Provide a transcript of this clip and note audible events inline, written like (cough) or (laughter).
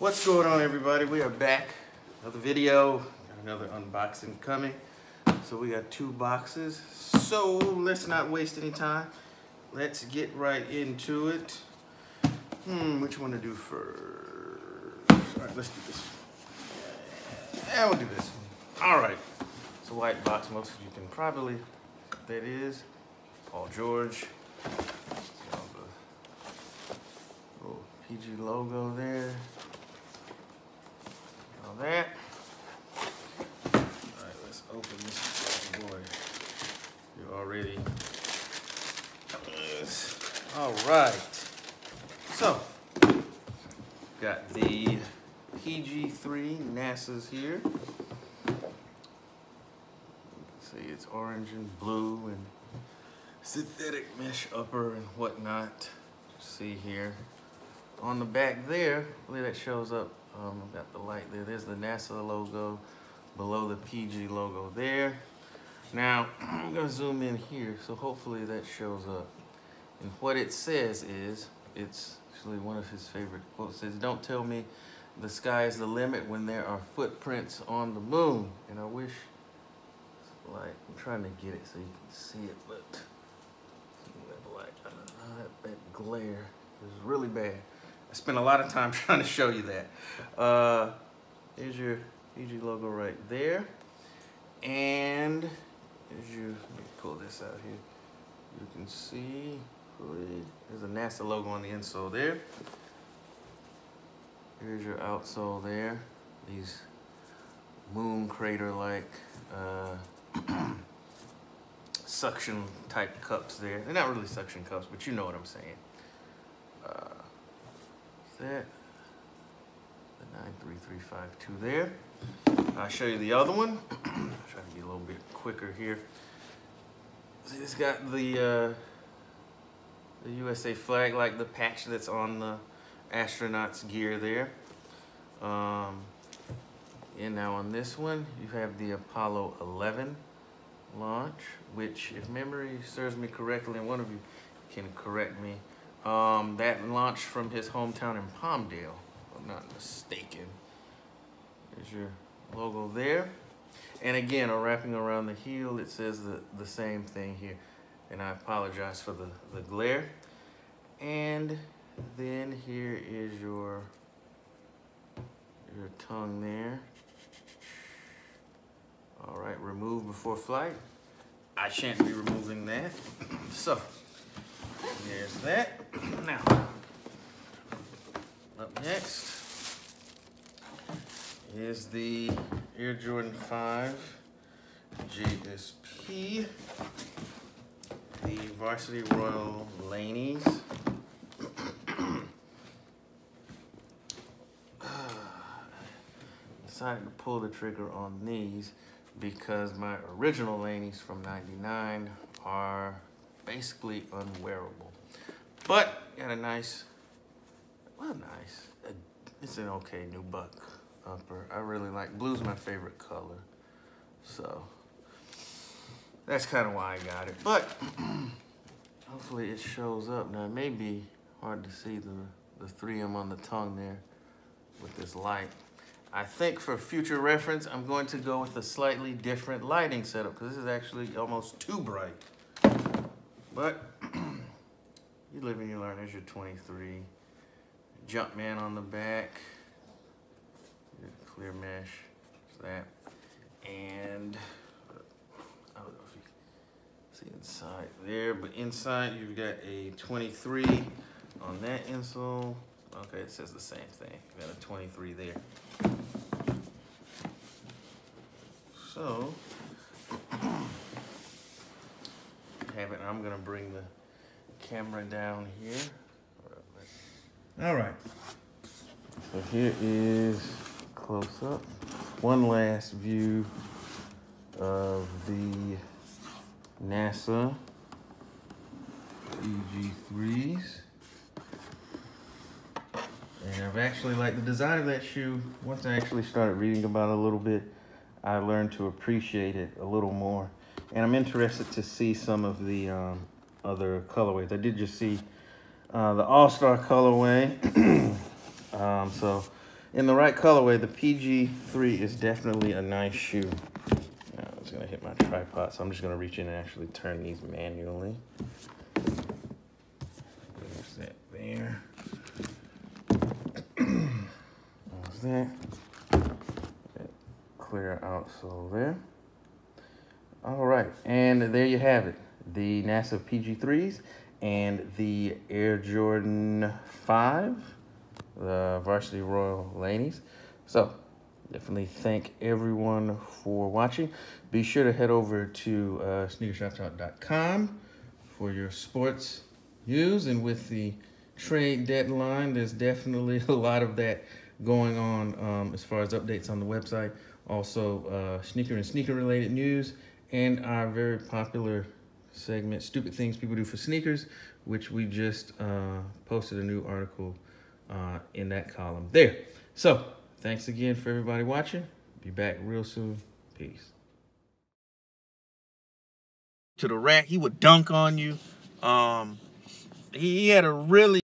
What's going on everybody? We are back. Another video, another unboxing coming. So we got two boxes. So let's not waste any time. Let's get right into it. Hmm, which one to do first? All right, let's do this. Yeah, we'll do this. All right. It's a white box. Most of you can probably, that is Paul George. Little PG logo there that. All right, let's open this boy. You already. All right. So, got the PG3 NASA's here. See, it's orange and blue and synthetic mesh upper and whatnot. See here. On the back there, I believe that shows up um, I've got the light there. There's the NASA logo below the PG logo there. Now, (clears throat) I'm gonna zoom in here, so hopefully that shows up. And what it says is, it's actually one of his favorite quotes, says, don't tell me the sky is the limit when there are footprints on the moon. And I wish, like, I'm trying to get it so you can see it, but that, light, that, that glare is really bad. I spent a lot of time (laughs) trying to show you that. Uh, here's your PG logo right there. And as you, pull this out here. You can see, there's a NASA logo on the insole there. Here's your outsole there. These moon crater-like uh, (clears throat) suction type cups there. They're not really suction cups, but you know what I'm saying. Uh, that. The 93352 there. I'll show you the other one. (clears throat) try to be a little bit quicker here. See, it's got the uh, the USA flag, like the patch that's on the astronauts gear there. Um, and now on this one, you have the Apollo 11 launch, which if memory serves me correctly, and one of you can correct me, um, that launched from his hometown in Palmdale, I'm not mistaken. There's your logo there. And again, wrapping around the heel, it says the, the same thing here. And I apologize for the, the glare. And then here is your, your tongue there. All right, remove before flight. I shan't be removing that. (clears throat) so, there's that. Now, up next is the Air Jordan 5 JSP, the Varsity Royal Laneys. (sighs) decided to pull the trigger on these because my original Laneys from 99 are basically unwearable. But got a nice, well, nice. It's an okay nubuck upper. I really like blue's my favorite color, so that's kind of why I got it. But (clears throat) hopefully it shows up. Now it may be hard to see the the 3M on the tongue there with this light. I think for future reference, I'm going to go with a slightly different lighting setup because this is actually almost too bright. But (clears throat) you live and you learn. There's your 23. Jumpman on the back. Clear mesh. that. And I don't know if you see inside there, but inside you've got a 23 on that insole. Okay, it says the same thing. You got a 23 there. So, (clears throat) have it, I'm gonna bring the camera down here. All right. So here is close up. One last view of the NASA PG3s. And I've actually, like the design of that shoe, once I actually started reading about it a little bit, I learned to appreciate it a little more. And I'm interested to see some of the um, other colorways. I did just see uh, the All-Star colorway. (clears throat) um, so in the right colorway, the PG3 is definitely a nice shoe. Now, it's gonna hit my tripod, so I'm just gonna reach in and actually turn these manually. There's that there. (clears throat) There's that. Clear outsole there. All right, and there you have it. The NASA PG3s and the Air Jordan 5, the Varsity Royal Laneys. So, definitely thank everyone for watching. Be sure to head over to uh, sneakershoptalk.com for your sports news. And with the trade deadline, there's definitely (laughs) a lot of that going on um, as far as updates on the website. Also, uh, sneaker and sneaker related news, and our very popular segment, Stupid Things People Do for Sneakers, which we just uh, posted a new article uh, in that column there. So, thanks again for everybody watching. Be back real soon. Peace. To the rack, he would dunk on you. Um, he had a really